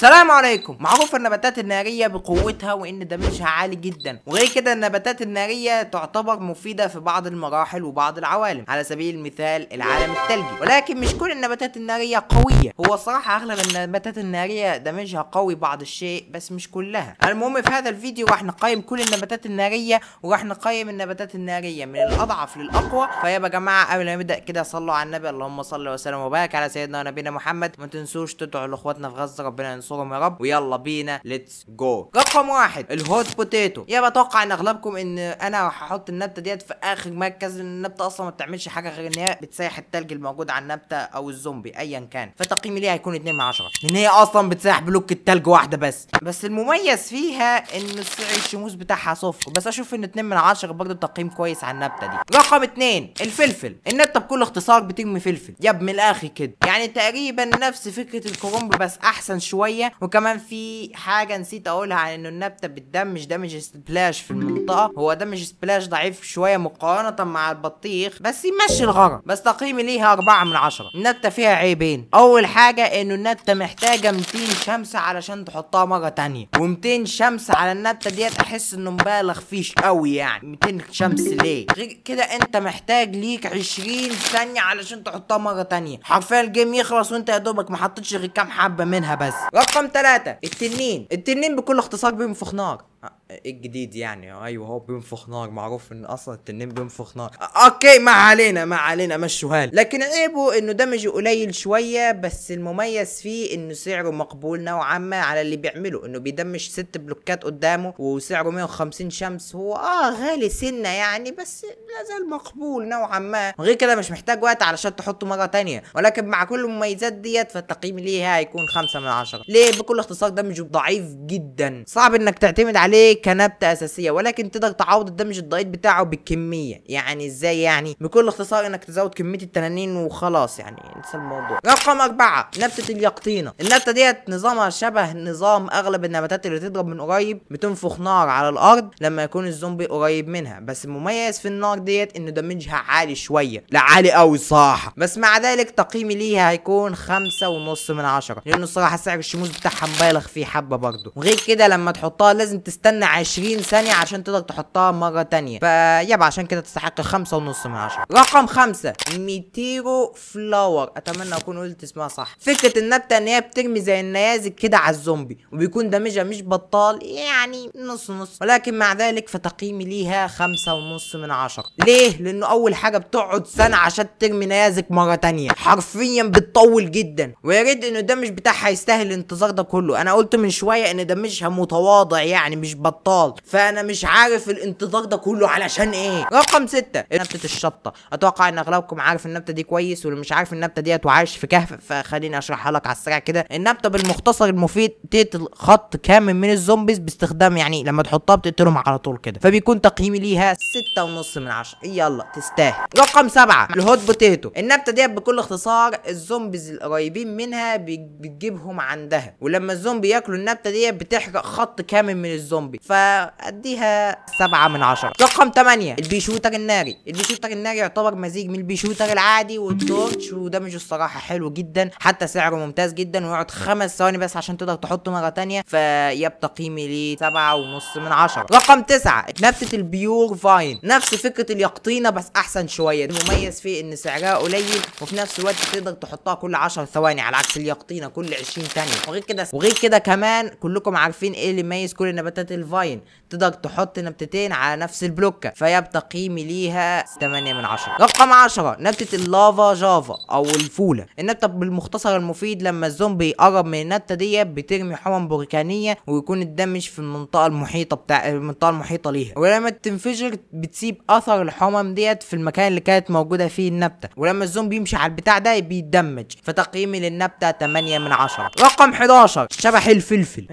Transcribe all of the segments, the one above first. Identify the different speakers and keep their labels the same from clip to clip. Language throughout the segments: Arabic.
Speaker 1: السلام عليكم. معروف النباتات النارية بقوتها وإن damage ها عالي جدا. وغير كده النباتات النارية تعتبر مفيدة في بعض المراحل وبعض العوالم. على سبيل المثال العالم الثلجي ولكن مش كل النباتات النارية قوية. هو صراحة أغلب النباتات النارية damage ها قوي بعض الشيء بس مش كلها. المهم في هذا الفيديو راح نقيم كل النباتات النارية وراح نقيم النباتات النارية من الأضعف للأقوى. فيا جماعة قبل ما نبدأ كده صلوا على النبي. اللهم صل وسلم وبارك على سيدنا ونبينا محمد. ما تنسوش تدعوا لأخواتنا في غزة. ربنا ينصرهم يا رب. ويلا بينا let's go رقم واحد ال hot potato. يا بتوقع ان اغلبكم ان أنا أحط النبتة ديت في اخر مركز لأن النبتة أصلا ما بتعملش حاجة غير ان هي بتسيح التلج الموجود على النبتة أو الزومبي ايا كان. فتقييمي ليها هيكون 2 من 10 لأن هي أصلا بتسيح block التلج واحدة بس. بس المميز فيها ان سعر الشموس بتاعها صفر. بس أشوف ان 2 من 10 برضه تقييم كويس على النبتة دي. رقم 2 الفلفل. النبتة بكل اختصار بترمي فلفل. yep من الآخر كده. يعني تقريبا نفس فكرة الكرنب بس احسن شوية. وكمان في حاجة نسيت أقولها عن إنه النبتة بتدمج damage splash في المنطقة. هو damage splash ضعيف شوية مقارنة مع البطيخ بس يمشي الغرض. بس تقييمي ليها 4 من 10 النبتة فيها عيبين. أول حاجة إنه النبتة محتاجة 200 شمس علشان تحطها مرة تانية. و200 شمس على النبتة ديت أحس إنه مبالغ فيه قوي يعني. 200 شمس ليه؟ غير كده أنت محتاج ليك 20 ثانية علشان تحطها مرة تانية. حرفيا ال game يخلص وأنت يا دوبك ما حطيتش غير كام حبة منها بس. رقم ثلاثة التنين. التنين بكل اختصار بينفخ نار إيه الجديد يعني. أيوه هو بينفخ نار. معروف إن أصلا التنين بينفخ نار. أه، okay ما علينا ما علينا مشوها. لكن عيبه إنه damage ه قليل شوية بس المميز فيه إنه سعره مقبول نوعا ما على اللي بيعمله. إنه بيدمج ست بلوكات قدامه وسعره 150 شمس. هو آه غالي سنة يعني بس لا زال مقبول نوعا ما. وغير كده مش محتاج وقت علشان تحطه مرة تانية. ولكن مع كل المميزات ديت فالتقييم ليها هيكون خمسة من عشرة. ليه؟ بكل اختصار دمجه ضعيف جدا. صعب إنك تعتمد عليه كنبتة أساسية ولكن تقدر تعوض الدمج الضعيف بتاعه بالكمية يعني إزاي يعني؟ بكل اختصار إنك تزود كمية التنانين وخلاص يعني انسى الموضوع. رقم أربعة نبتة اليقطينة. النبتة ديت نظامها شبه نظام أغلب النباتات اللي تضرب من قريب بتنفخ نار على الأرض لما يكون الزومبي قريب منها. بس المميز في النار ديت إنه دمجها عالي شوية لا عالي قوي صراحة. بس مع ذلك تقييمي ليها هيكون خمسة ونص من عشرة لأنه الصراحة سعر الشموس بتاعها مبالغ فيه حبة برضه. وغير كده لما تحطها لازم تستنى 20 ثانية عشان تقدر تحطها مرة تانية. فيبقى عشان كده تستحق خمسة ونص من عشرة. رقم خمسة meteor flower. أتمنى أكون قلت اسمها صح. فكرة النبتة إن هي بترمي زي النيازك كده على الزومبي وبيكون damage ها مش بطال يعني نص نص. ولكن مع ذلك فتقييمي ليها خمسة ونص من عشرة. ليه؟ لأنه أول حاجة بتقعد سنة عشان ترمي نيازك مرة تانية. حرفيا بتطول جدا. ويا ريت إنه ال damage بتاعها يستاهل الانتظار ده كله. أنا قلت من شوية إن damage ها متواضع يعني مش بطال. فأنا مش عارف الانتظار ده كله علشان إيه. رقم ستة نبتة الشطة. أتوقع إن أغلبكم عارف النبتة دي كويس واللي مش عارف النبتة ديت وعايش في كهف فخليني أشرحها لك على السريع كده. النبتة بالمختصر المفيد تقتل خط كامل من ال zombies باستخدام يعني لما تحطها بتقتلهم على طول كده. فبيكون تقييمي ليها ستة ونص من عشرة. يلا تستاهل. رقم سبعة ال hot potato. النبتة ديت بكل اختصار ال zombies القريبين منها بتجيبهم عندها. ولما الزومبي ياكلوا النبتة ديت بتحرق خط كامل من الزومبي فأديها سبعة من عشرة. رقم تمانية. ال peashooter الناري. ال peashooter الناري يعتبر مزيج من البيشوتر العادي والتورتش ودمجه الصراحة حلو جدا. حتى سعره ممتاز جدا ويقعد خمس ثواني بس عشان تقدر تحطه مرة تانية فيبقى تقييمي ليه سبعة ونص من عشرة. رقم تسعة. نبتة ال pyre vine. نفس فكرة اليقطينة بس أحسن شوية. المميز فيه إن سعرها قليل وفي نفس الوقت تقدر تحطها كل 10 ثواني على عكس اليقطينة كل 20 ثانية. وغير كده وغير كده كمان كلكم عارفين إيه اللي يميز كل نباتات ال vine تقدر تحط نبتتين على نفس البلوكة فيبقى تقييمي ليها 8 من 10 رقم 10 نبتة ال lava guava أو الفولة. النبتة بالمختصر المفيد لما الزومبي يقرب من النبتة دي بترمي حمم بركانية ويكون ال damage في المنطقة المحيطة بتاع المنطقة المحيطة ليها. ولما تنفجر بتسيب أثر الحمم ديت في المكان اللي كانت موجودة فيه النبتة. ولما الزومبي يمشي على البتاع ده بيتدمج. فتقييمي للنبتة 8 من 10 رقم 11 شبح الفلفل.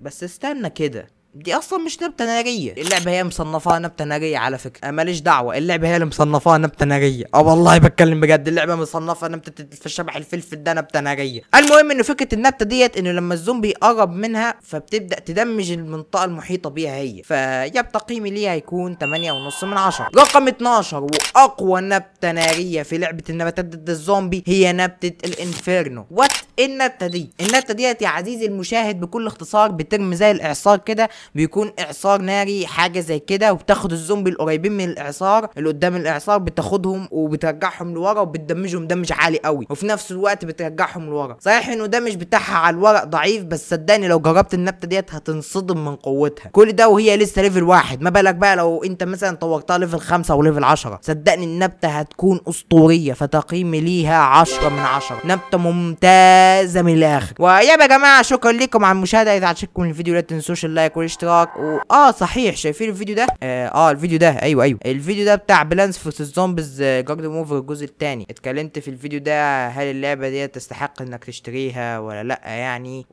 Speaker 1: بس استنى كده. دي أصلا مش نبتة نارية. اللعبة هي مصنفاها نبتة نارية على فكرة. أنا ماليش دعوة اللعبة هي اللي مصنفاها نبتة نارية. آه والله بتكلم بجد اللعبة مصنفة نبتة في شبح الفلفل ده نبتة نارية. المهم إنه فكرة النبتة ديت إنه لما الزومبي يقرب منها فبتبدأ تدمج المنطقة المحيطة بيها هي. فيب تقييمي ليها هيكون 8 ونص من 10 رقم 12 وأقوى نبتة نارية في لعبة النباتات ضد الزومبي هي نبتة ال Inferno. وات النبته دي النبته ديت يا عزيزي المشاهد بكل اختصار بترمي زي الإعصار كده بيكون إعصار ناري حاجة زي كده وبتاخد الزومبي القريبين من الإعصار اللي قدام الإعصار بتاخدهم وبترجعهم لورا وبتدمجهم damage عالي قوي وفي نفس الوقت بترجعهم لورا. صحيح إنه damage بتاعها على الورق ضعيف بس صدقني لو جربت النبتة ديت هتنصدم من قوتها. كل ده وهي لسه level واحد. ما بالك بقى لو أنت مثلا طورتها level خمسة أو level 10 صدقني النبتة هتكون أسطورية فتقييمي ليها 10 من 10 نبتة ممتازة. من الآخر. ويا يا جماعة شكرا لكم على المشاهدة. إذا عجبكم الفيديو لا تنسوش ال like والاشتراك. و... آه صحيح شايفين الفيديو ده؟ آه, آه الفيديو ده. أيوه أيوه. الفيديو ده بتاع Plants versus Zombies Garden Warfare الجزء الثاني. اتكلمت في الفيديو ده هل اللعبة دي تستحق إنك تشتريها ولا لأ يعني؟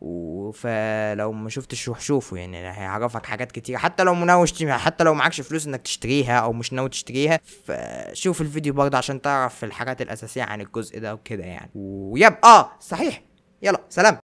Speaker 1: فلو ما شفتش روح شوفه يعني. هيعرفك حاجات كتير. حتى لو تشتري- حتى لو معكش فلوس إنك تشتريها أو مش ناوي تشتريها فشوف الفيديو برضه عشان تعرف الحاجات الأساسية عن الجزء ده وكده يعني. ويب آه صحيح. يلا سلام.